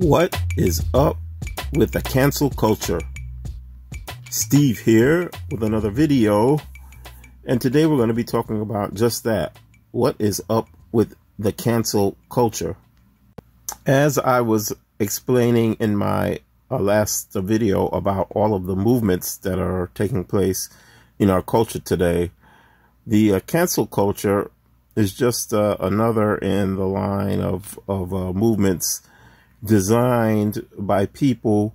What is up with the cancel culture? Steve here with another video, and today we're going to be talking about just that. What is up with the cancel culture? As I was explaining in my uh, last video about all of the movements that are taking place in our culture today, the uh, cancel culture is just uh, another in the line of, of uh, movements designed by people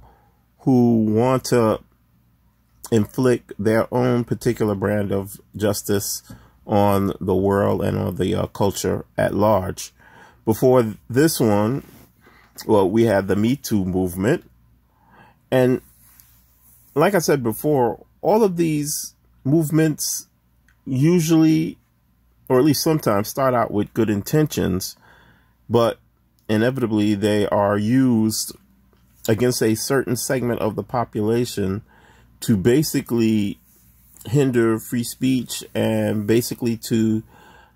who want to inflict their own particular brand of justice on the world and on the uh, culture at large. Before this one, well, we had the Me Too movement. And like I said before, all of these movements usually, or at least sometimes, start out with good intentions, but inevitably they are used against a certain segment of the population to basically hinder free speech and basically to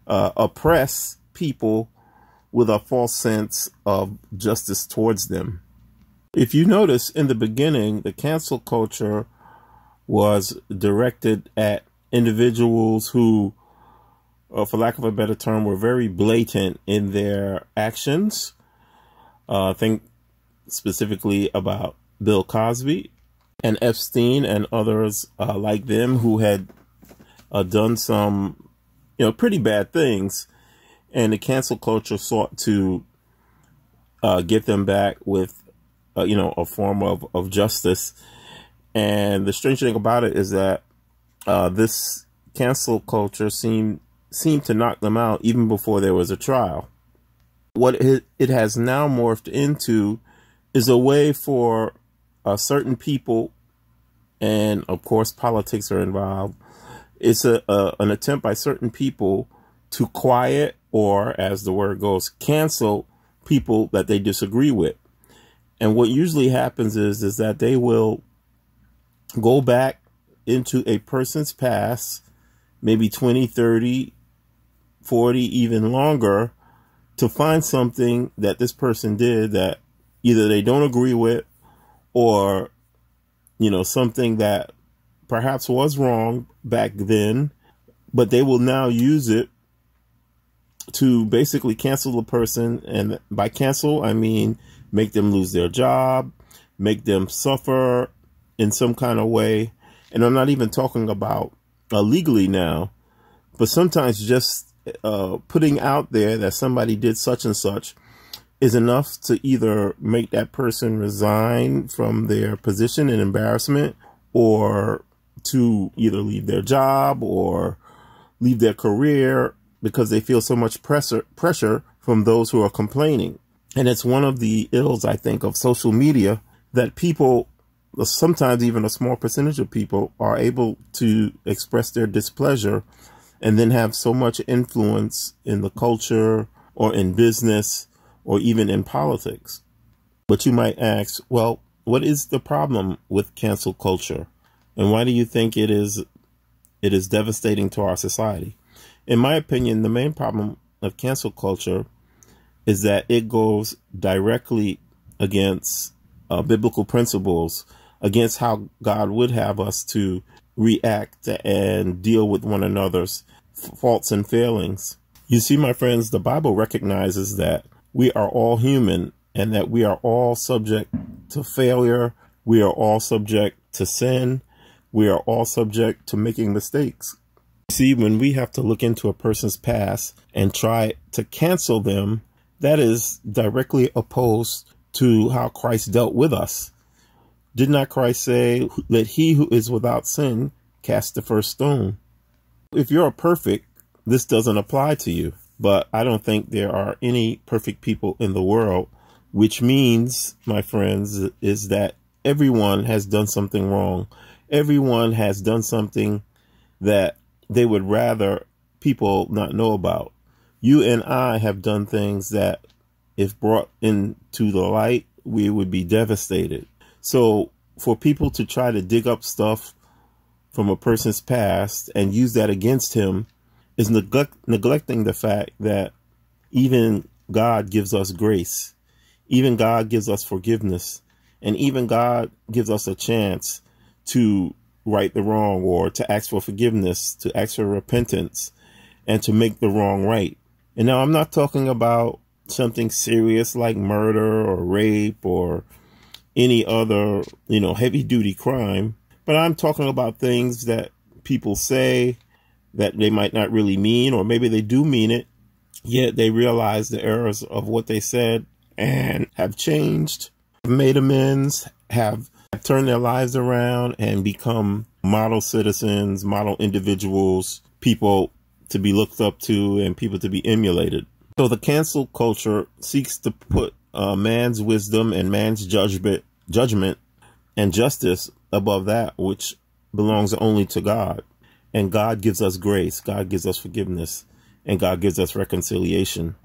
uh, oppress people with a false sense of justice towards them. If you notice in the beginning, the cancel culture was directed at individuals who, uh, for lack of a better term, were very blatant in their actions uh, think specifically about Bill Cosby and Epstein and others uh, like them who had uh, done some, you know, pretty bad things. And the cancel culture sought to uh, get them back with, uh, you know, a form of, of justice. And the strange thing about it is that uh, this cancel culture seemed seemed to knock them out even before there was a trial what it, has now morphed into is a way for uh, certain people, and of course politics are involved. It's a, a an attempt by certain people to quiet or, as the word goes, cancel people that they disagree with. And what usually happens is is that they will go back into a person's past, maybe 20, 30, 40, even longer, to find something that this person did that either they don't agree with or, you know, something that perhaps was wrong back then, but they will now use it to basically cancel the person. And by cancel, I mean make them lose their job, make them suffer in some kind of way. And I'm not even talking about uh, legally now, but sometimes just uh, putting out there that somebody did such and such is enough to either make that person resign from their position in embarrassment or to either leave their job or leave their career because they feel so much pressure pressure from those who are complaining. And it's one of the ills, I think, of social media that people, sometimes even a small percentage of people, are able to express their displeasure and then have so much influence in the culture or in business or even in politics. But you might ask, well, what is the problem with cancel culture? And why do you think it is it is devastating to our society? In my opinion, the main problem of cancel culture is that it goes directly against uh, biblical principles, against how God would have us to react and deal with one another's faults and failings. You see, my friends, the Bible recognizes that we are all human and that we are all subject to failure. We are all subject to sin. We are all subject to making mistakes. See, when we have to look into a person's past and try to cancel them, that is directly opposed to how Christ dealt with us. Did not Christ say, Let he who is without sin cast the first stone? If you're perfect, this doesn't apply to you. But I don't think there are any perfect people in the world, which means, my friends, is that everyone has done something wrong. Everyone has done something that they would rather people not know about. You and I have done things that, if brought into the light, we would be devastated. So, for people to try to dig up stuff from a person's past and use that against him is neglect, neglecting the fact that even God gives us grace. Even God gives us forgiveness. And even God gives us a chance to right the wrong or to ask for forgiveness, to ask for repentance, and to make the wrong right. And now I'm not talking about something serious like murder or rape or any other, you know, heavy duty crime, but I'm talking about things that people say that they might not really mean, or maybe they do mean it, yet they realize the errors of what they said and have changed, made amends, have turned their lives around and become model citizens, model individuals, people to be looked up to and people to be emulated. So the cancel culture seeks to put uh, man's wisdom and man's judgment, judgment and justice above that which belongs only to God. And God gives us grace, God gives us forgiveness, and God gives us reconciliation.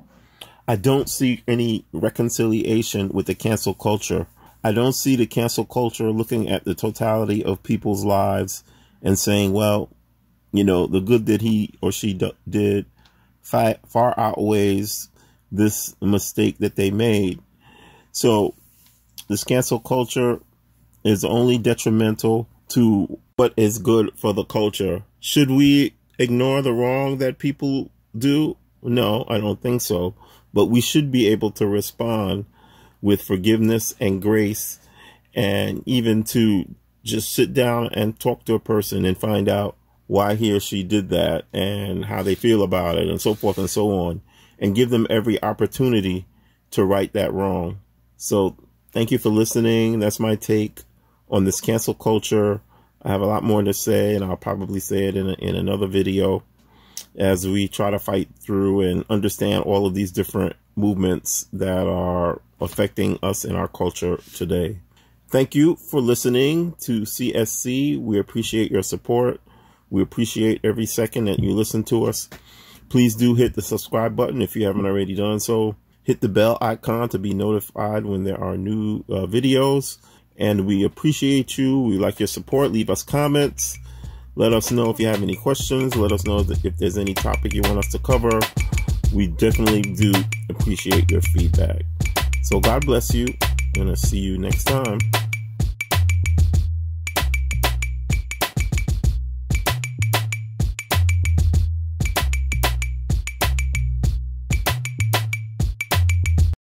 I don't see any reconciliation with the cancel culture. I don't see the cancel culture looking at the totality of people's lives and saying, well, you know, the good that he or she did far, outweighs this mistake that they made. So this cancel culture is only detrimental to what is good for the culture. Should we ignore the wrong that people do? No, I don't think so. But we should be able to respond with forgiveness and grace and even to just sit down and talk to a person and find out why he or she did that and how they feel about it and so forth and so on and give them every opportunity to right that wrong. So thank you for listening. That's my take on this cancel culture. I have a lot more to say, and I'll probably say it in, a, in another video as we try to fight through and understand all of these different movements that are affecting us in our culture today. Thank you for listening to CSC. We appreciate your support. We appreciate every second that you listen to us. Please do hit the subscribe button if you haven't already done so. Hit the bell icon to be notified when there are new uh, videos and we appreciate you. We like your support. Leave us comments. Let us know if you have any questions. Let us know if there's any topic you want us to cover. We definitely do appreciate your feedback. So God bless you, and I'll see you next time.